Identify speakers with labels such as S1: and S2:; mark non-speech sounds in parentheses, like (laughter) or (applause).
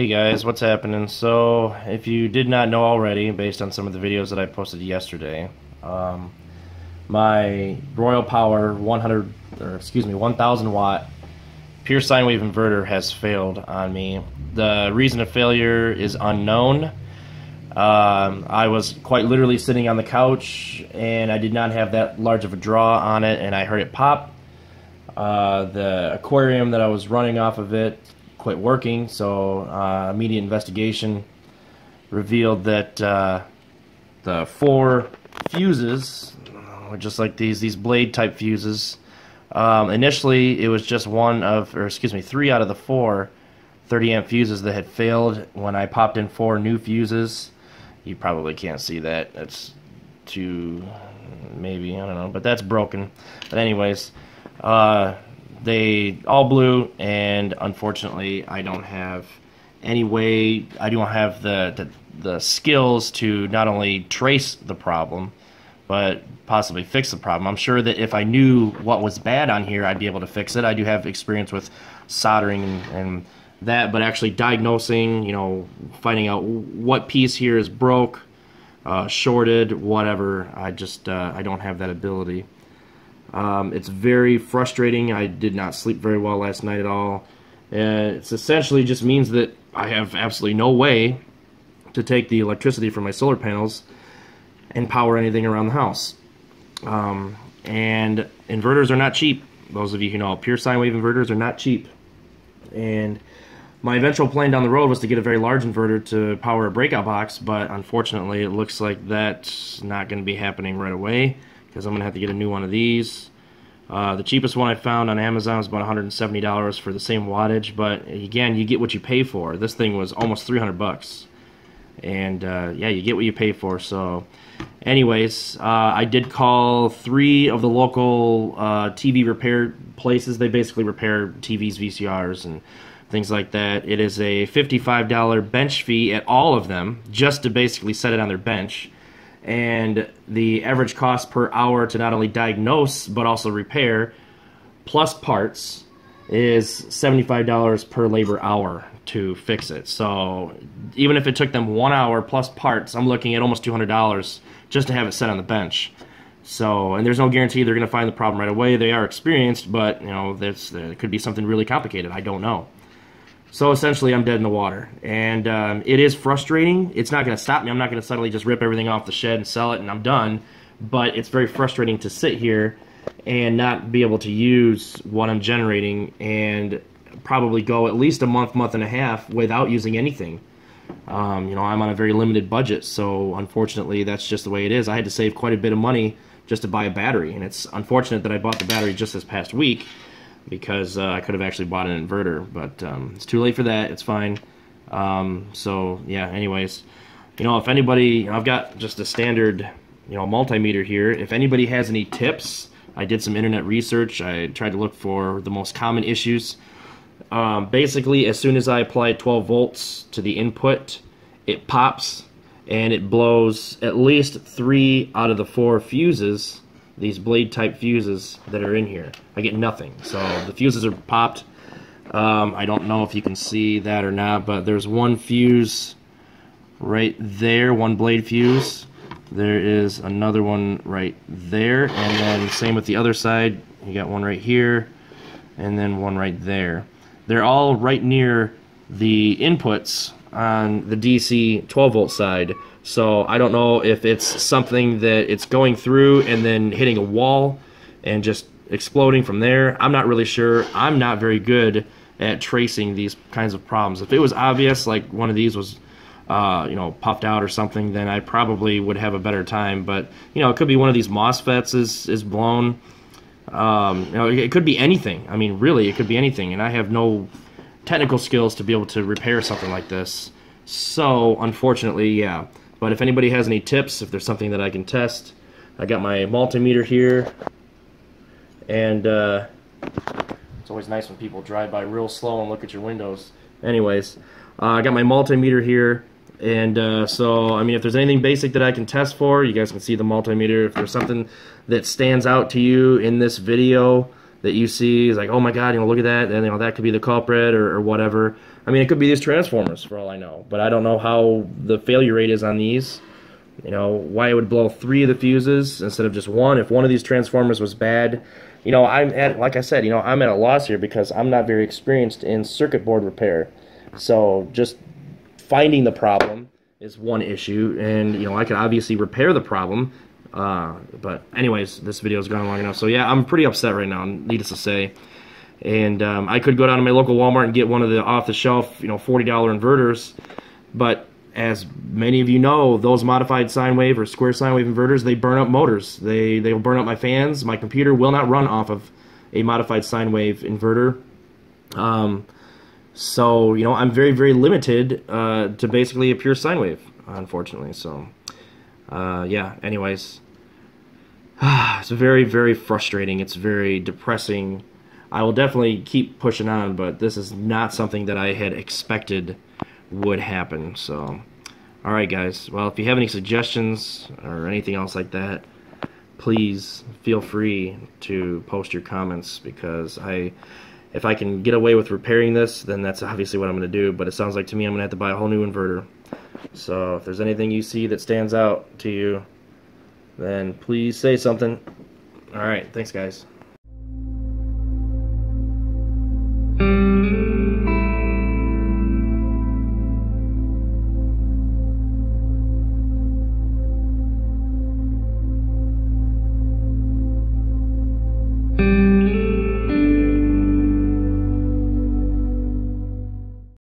S1: Hey guys, what's happening? So, if you did not know already, based on some of the videos that I posted yesterday, um, my Royal Power 100, or excuse me, 1000 watt pure sine wave inverter has failed on me. The reason of failure is unknown. Um, I was quite literally sitting on the couch and I did not have that large of a draw on it, and I heard it pop. Uh, the aquarium that I was running off of it quit working, so uh, immediate investigation revealed that uh, the four fuses, just like these, these blade type fuses, um, initially it was just one of, or excuse me, three out of the four 30 amp fuses that had failed when I popped in four new fuses. You probably can't see that. That's too, maybe, I don't know, but that's broken. But anyways, uh, they all blew, and unfortunately, I don't have any way. I don't have the, the the skills to not only trace the problem, but possibly fix the problem. I'm sure that if I knew what was bad on here, I'd be able to fix it. I do have experience with soldering and, that, but actually diagnosing, you know, finding out what piece here is broke, uh, shorted, whatever. I just uh, I don't have that ability. Um, it's very frustrating. I did not sleep very well last night at all. And it essentially just means that I have absolutely no way to take the electricity from my solar panels and power anything around the house. Um, and inverters are not cheap. Those of you who know, pure sine wave inverters are not cheap. And my eventual plan down the road was to get a very large inverter to power a breakout box, but unfortunately it looks like that's not going to be happening right away because I'm going to have to get a new one of these. Uh, the cheapest one I found on Amazon was about $170 for the same wattage, but again, you get what you pay for. This thing was almost 300 bucks, and uh, yeah, you get what you pay for. So, anyways, uh, I did call three of the local uh, TV repair places. They basically repair TVs, VCRs, and things like that. It is a $55 bench fee at all of them just to basically set it on their bench and the average cost per hour to not only diagnose but also repair plus parts is $75 per labor hour to fix it. So even if it took them one hour plus parts, I'm looking at almost $200 just to have it set on the bench. So, and there's no guarantee they're going to find the problem right away. They are experienced, but you know, there could be something really complicated. I don't know. So essentially, I'm dead in the water. And um, it is frustrating. It's not going to stop me. I'm not going to suddenly just rip everything off the shed and sell it and I'm done. But it's very frustrating to sit here and not be able to use what I'm generating and probably go at least a month, month and a half without using anything. Um, you know, I'm on a very limited budget, so unfortunately, that's just the way it is. I had to save quite a bit of money just to buy a battery, and it's unfortunate that I bought the battery just this past week because uh, I could have actually bought an inverter, but um, it's too late for that. It's fine. Um, so yeah. Anyways, you know, if anybody, I've got just a standard, you know, multimeter here. If anybody has any tips, I did some internet research. I tried to look for the most common issues. Um, basically, as soon as I apply 12 volts to the input, it pops and it blows at least three out of the four fuses these blade type fuses that are in here. I get nothing. So the fuses are popped. Um, I don't know if you can see that or not, but there's one fuse right there, one blade fuse. There is another one right there, and then same with the other side. You got one right here, and then one right there. They're all right near the inputs on the DC 12 volt side. So I don't know if it's something that it's going through and then hitting a wall and just exploding from there. I'm not really sure. I'm not very good at tracing these kinds of problems. If it was obvious, like one of these was, uh, you know, puffed out or something, then I probably would have a better time. But you know, it could be one of these MOSFETs is is blown. Um, you know, it could be anything. I mean, really, it could be anything, and I have no technical skills to be able to repair something like this. So, unfortunately, yeah. But if anybody has any tips, if there's something that I can test, I got my multimeter here. And uh, it's always nice when people drive by real slow and look at your windows. Anyways, uh, I got my multimeter here. And uh, so, I mean, if there's anything basic that I can test for, you guys can see the multimeter. If there's something that stands out to you in this video, that you see is like, oh my god, you know, look at that, and you know that could be the culprit or, or whatever. I mean, it could be these transformers for all I know, but I don't know how the failure rate is on these. You know, why it would blow three of the fuses instead of just one. If one of these transformers was bad, you know, I'm at, like I said, you know, I'm at a loss here because I'm not very experienced in circuit board repair. So just finding the problem is one issue, and you know, I can obviously repair the problem. Uh, but anyways, this video's gone long enough. So yeah, I'm pretty upset right now, needless to say. And um, I could go down to my local Walmart and get one of the off-the-shelf, you know, $40 inverters, but as many of you know, those modified sine wave or square sine wave inverters, they burn up motors. They they will burn up my fans. My computer will not run off of a modified sine wave inverter. Um, so you know, I'm very very limited uh, to basically a pure sine wave, unfortunately. So uh, yeah. Anyways, (sighs) it's very very frustrating. It's very depressing. I will definitely keep pushing on, but this is not something that I had expected would happen. So, all right, guys. Well, if you have any suggestions or anything else like that, please feel free to post your comments because I, if I can get away with repairing this, then that's obviously what I'm going to do. But it sounds like to me I'm going to have to buy a whole new inverter. So if there's anything you see that stands out to you, then please say something. All right, thanks, guys.